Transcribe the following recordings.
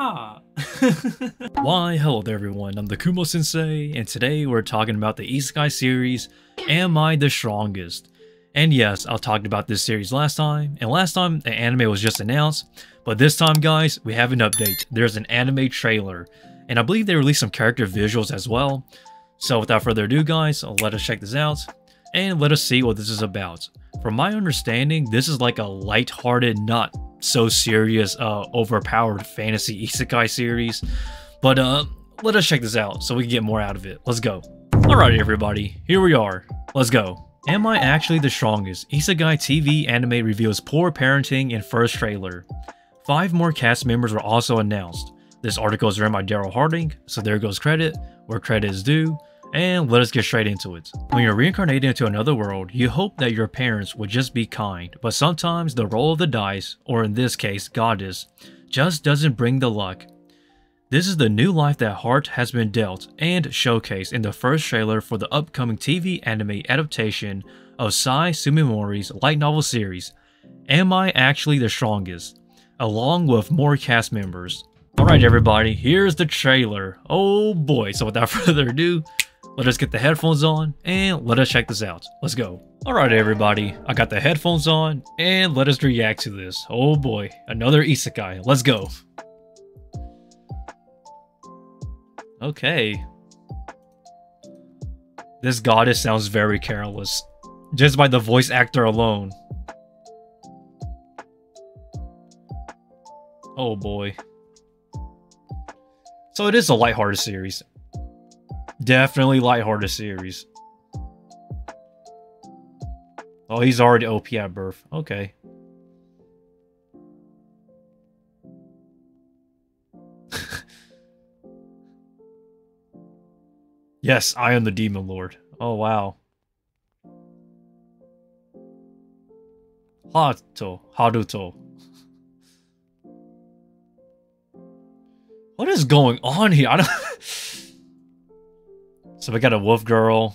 Why, hello there everyone, I'm the Kumo Sensei, and today we're talking about the Isekai series, Am I the Strongest? And yes, I talked about this series last time, and last time the anime was just announced, but this time guys, we have an update. There's an anime trailer, and I believe they released some character visuals as well. So without further ado guys, let us check this out, and let us see what this is about. From my understanding, this is like a light-hearted, not so serious, uh, overpowered fantasy isekai series. But uh, let us check this out so we can get more out of it. Let's go. Alright everybody, here we are. Let's go. Am I actually the strongest? Isekai TV anime reveals poor parenting in first trailer. Five more cast members were also announced. This article is written by Daryl Harding, so there goes credit, where credit is due, and let us get straight into it. When you're reincarnated into another world, you hope that your parents would just be kind, but sometimes the roll of the dice, or in this case, goddess, just doesn't bring the luck. This is the new life that Heart has been dealt and showcased in the first trailer for the upcoming TV anime adaptation of Sai Sumimori's light novel series, Am I Actually the Strongest? along with more cast members. Alright everybody, here's the trailer. Oh boy, so without further ado, let us get the headphones on and let us check this out. Let's go. Alright everybody, I got the headphones on and let us react to this. Oh boy, another isekai. Let's go. Okay. This goddess sounds very careless. Just by the voice actor alone. Oh boy. So it is a lighthearted series. Definitely lighthearted series. Oh, he's already OP at birth. Okay. yes, I am the Demon Lord. Oh, wow. Hato. Haruto. What is going on here? I don't... So we got a wolf girl,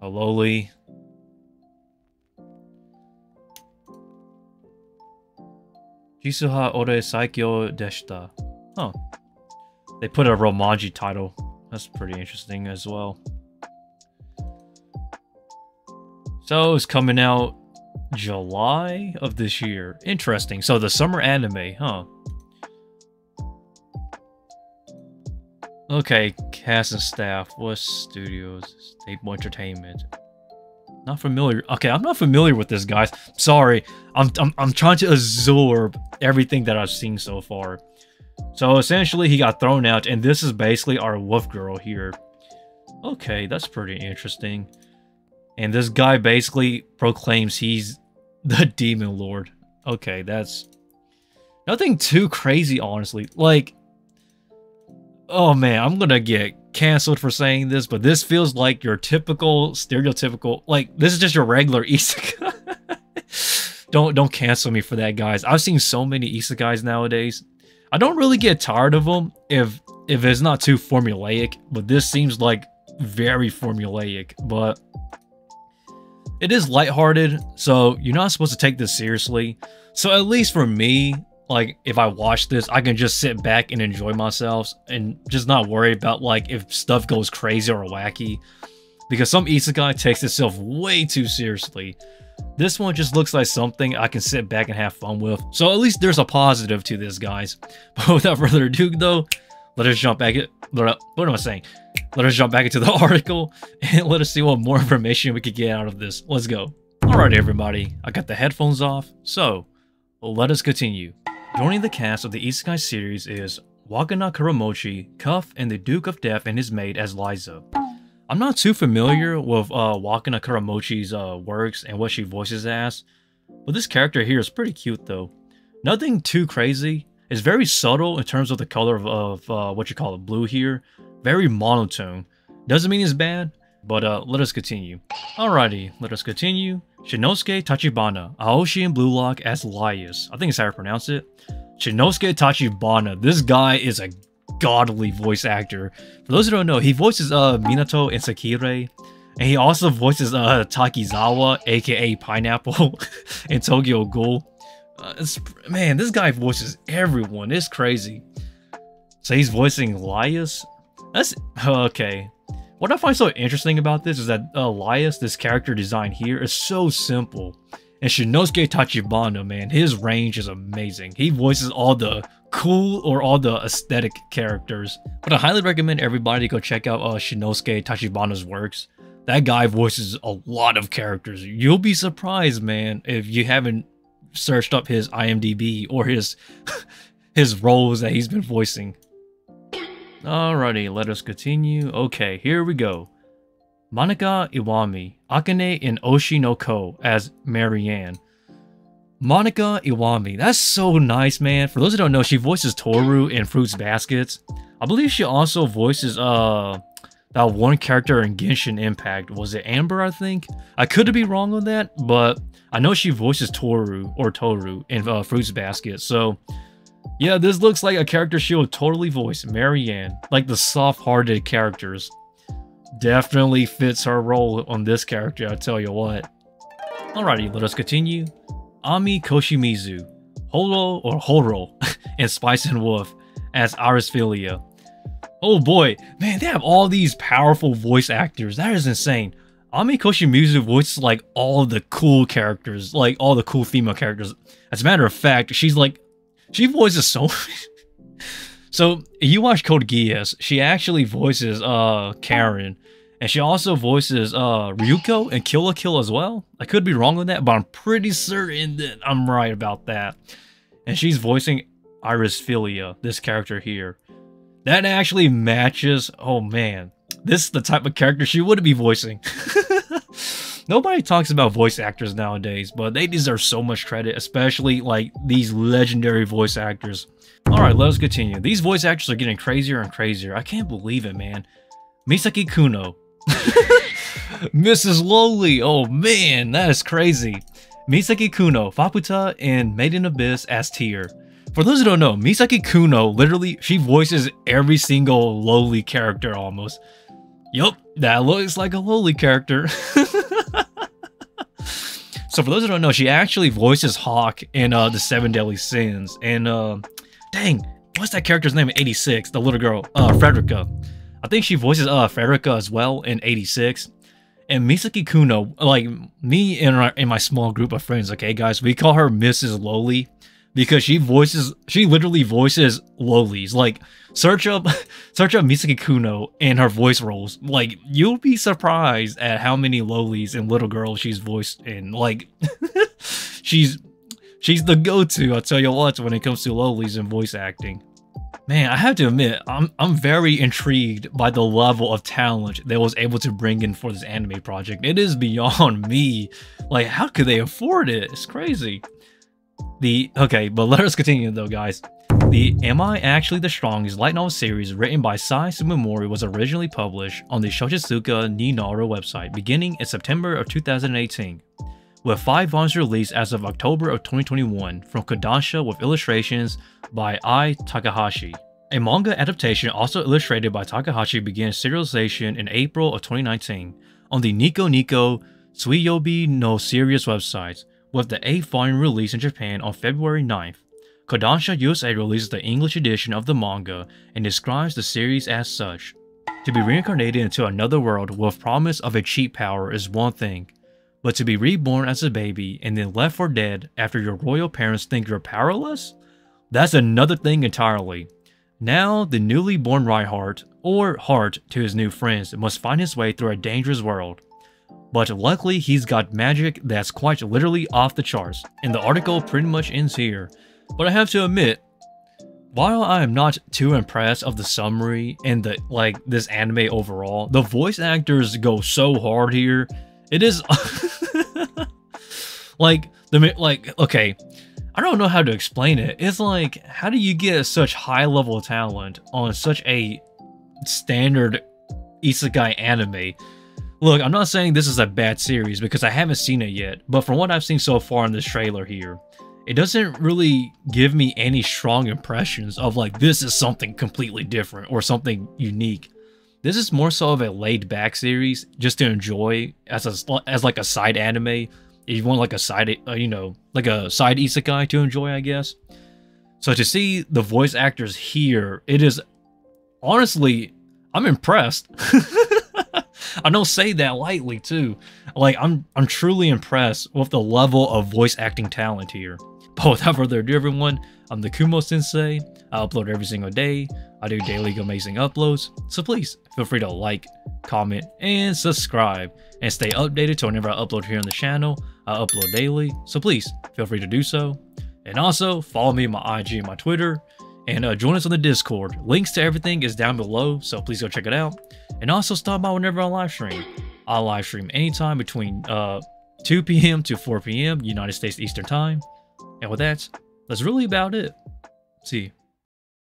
a loli. Jisuha ore saikyo deshita. Huh. They put a Romaji title. That's pretty interesting as well. So it's coming out July of this year. Interesting. So the summer anime, huh? Okay, cast and staff. What studios? Staple Entertainment. Not familiar. Okay, I'm not familiar with this, guys. Sorry. I'm, I'm, I'm trying to absorb everything that I've seen so far. So essentially, he got thrown out, and this is basically our wolf girl here. Okay, that's pretty interesting. And this guy basically proclaims he's the demon lord. Okay, that's nothing too crazy, honestly. Like, oh man, I'm gonna get canceled for saying this, but this feels like your typical, stereotypical, like this is just your regular isekai. don't don't cancel me for that, guys. I've seen so many isekais nowadays. I don't really get tired of them if if it's not too formulaic, but this seems like very formulaic. But it is lighthearted, so you're not supposed to take this seriously. So at least for me, like if I watch this, I can just sit back and enjoy myself and just not worry about like if stuff goes crazy or wacky. Because some isekai takes itself way too seriously. This one just looks like something I can sit back and have fun with. So at least there's a positive to this, guys. But without further ado, though, let us jump back. What am I saying? Let us jump back into the article and let us see what more information we could get out of this. Let's go. Alright, everybody. I got the headphones off. So, let us continue. Joining the cast of the Isekai series is Wakana Kuramochi, Cuff, and the Duke of Death and his maid as Liza. I'm not too familiar with uh, Wakana Kuramochi's uh, works and what she voices as, but this character here is pretty cute though. Nothing too crazy. It's very subtle in terms of the color of, of uh, what you call it, blue here. Very monotone. Doesn't mean it's bad, but uh, let us continue. Alrighty, let us continue. Shinnosuke Tachibana, Aoshi in Blue Lock as Laius. I think it's how I pronounce it. Shinnosuke Tachibana. This guy is a godly voice actor. For those who don't know, he voices uh Minato and Sekirei. And he also voices uh Takizawa, aka Pineapple, in Tokyo Ghoul. Uh, man, this guy voices everyone. It's crazy. So he's voicing Elias? That's okay. What I find so interesting about this is that Elias, this character design here, is so simple. And Shinnosuke Tachibana, man, his range is amazing. He voices all the cool or all the aesthetic characters. But I highly recommend everybody go check out uh, Shinnosuke Tachibana's works. That guy voices a lot of characters. You'll be surprised, man, if you haven't searched up his IMDb or his his roles that he's been voicing. Alrighty, let us continue. Okay, here we go. Manaka Iwami, Akane in Oshi no Ko as Marianne. Manaka Iwami, that's so nice, man. For those who don't know, she voices Toru in Fruits Baskets. I believe she also voices uh that one character in Genshin Impact. Was it Amber, I think? I could be wrong on that, but I know she voices Toru or Toru in uh, Fruits Basket. So yeah, this looks like a character she would totally voice, Marianne. Like the soft-hearted characters. Definitely fits her role on this character, I tell you what. Alrighty, let us continue. Ami Koshimizu, Holo or Horo, and Spice and Wolf as Iris-Philia. Oh boy, man, they have all these powerful voice actors. That is insane. Ami Koshimizu voices like all the cool characters, like all the cool female characters. As a matter of fact, she's like she voices so So you watch Code Geass, she actually voices uh Karen. And she also voices uh Ryuko and Kill la Kill as well. I could be wrong with that, but I'm pretty certain that I'm right about that. And she's voicing Iris-Philia, this character here. That actually matches. Oh man, this is the type of character she would be voicing. Nobody talks about voice actors nowadays, but they deserve so much credit, especially like these legendary voice actors. Alright, let's continue. These voice actors are getting crazier and crazier. I can't believe it, man. Misaki Kuno. Mrs. Lowly. Oh man, that is crazy. Misaki Kuno, Faputa, and Made in Abyss as tier. For those who don't know, Misaki Kuno literally she voices every single lowly character almost. Yup, that looks like a lowly character. So for those who don't know, she actually voices Hawk in uh, the Seven Deadly Sins. And uh, dang, what's that character's name in 86? The little girl, uh, Frederica. I think she voices uh Frederica as well in 86. And Misaki Kuno, like me and, our, and my small group of friends, okay guys, we call her Mrs. Lowly because she voices she literally voices lowlies like search up search up misaki kuno and her voice roles. Like you'll be surprised at how many lowlies and little girls she's voiced in. Like she's she's the go-to i'll tell you what when it comes to lowlies and voice acting. Man i have to admit i'm i'm very intrigued by the level of talent they was able to bring in for this anime project. It is beyond me. Like how could they afford it? It's crazy the okay, but let us continue though, guys. The Am I Actually the Strongest light novel series written by Sai Sugimori was originally published on the Shousetsuka ni Narou website beginning in September of 2018, with five volumes released as of October of 2021 from Kodansha with illustrations by Ai Takahashi. A manga adaptation also illustrated by Takahashi began serialization in April of 2019 on the Nico Nico Suiyobi no Sirius website, with the 8th volume release in Japan on February 9th. Kodansha USA releases the English edition of the manga and describes the series as such. To be reincarnated into another world with promise of a cheat power is one thing, but to be reborn as a baby and then left for dead after your royal parents think you're powerless? That's another thing entirely. Now, the newly born Reinhardt, or Heart to his new friends, must find his way through a dangerous world. But luckily, he's got magic that's quite literally off the charts, and the article pretty much ends here. But I have to admit, while I am not too impressed of the summary and the like this anime overall, the voice actors go so hard here. It is like the like okay, I don't know how to explain it. It's like how do you get such high level talent on such a standard isekai anime? Look, I'm not saying this is a bad series because I haven't seen it yet, but from what I've seen so far in this trailer here, it doesn't really give me any strong impressions of like this is something completely different or something unique. This is more so of a laid back series just to enjoy as a as like a side anime if you want like a side, uh, you know, like a side isekai to enjoy, I guess. So to see the voice actors here, it is honestly, I'm impressed. I don't say that lightly too. Like I'm, I'm truly impressed with the level of voice acting talent here. But without further ado, everyone, I'm the Kumo Sensei. I upload every single day. I do daily amazing uploads. So please feel free to like, comment, and subscribe, and stay updated to whenever I upload here on the channel. I upload daily, so please feel free to do so. And also follow me on my IG and my Twitter, and uh, join us on the Discord. Links to everything is down below, so please go check it out. And also stop by whenever I live stream. I live stream anytime between uh, 2 p.m. to 4 p.m. United States Eastern Time. And with that, that's really about it. See you.